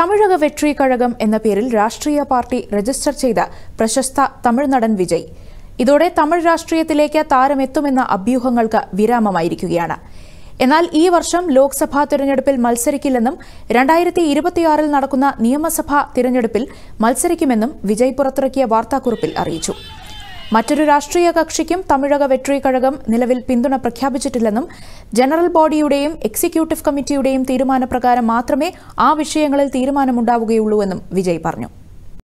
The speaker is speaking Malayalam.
തമിഴക വെട്രി കഴകം എന്ന പേരിൽ രാഷ്ട്രീയ പാർട്ടി രജിസ്റ്റർ ചെയ്ത പ്രശസ്ത തമിഴ് നടൻ വിജയ്. ഇതോടെ തമിഴ് രാഷ്ട്രീയത്തിലേക്ക് താരമെത്തുമെന്ന അഭ്യൂഹങ്ങൾക്ക് വിരാമമായിരിക്കുകയാണ്. എന്നാൽ ഈ വർഷം ലോക്സഭാ തിരഞ്ഞെടുപ്പിൽ മത്സരിക്കില്ലെന്നും രണ്ടായിരത്തി ഇരുപത്തിയാറിൽ നടക്കുന്ന നിയമസഭാ തിരഞ്ഞെടുപ്പിൽ മത്സരിക്കുമെന്നും വിജയ് പുറത്തിറക്കിയ വാർത്താക്കുറിപ്പിൽ അറിയിച്ചു. മറ്റൊരു രാഷ്ട്രീയ കക്ഷിക്കും തമിഴക വെട്രി കഴകം നിലവിൽ പിന്തുണ പ്രഖ്യാപിച്ചിട്ടില്ലെന്നും ജനറൽ ബോഡിയുടെയും എക്സിക്യൂട്ടീവ് കമ്മിറ്റിയുടെയും തീരുമാനപ്രകാരം മാത്രമേ ആ വിഷയങ്ങളിൽ തീരുമാനമുണ്ടാവുകയുള്ളൂവെന്നും വിജയ് പറഞ്ഞു.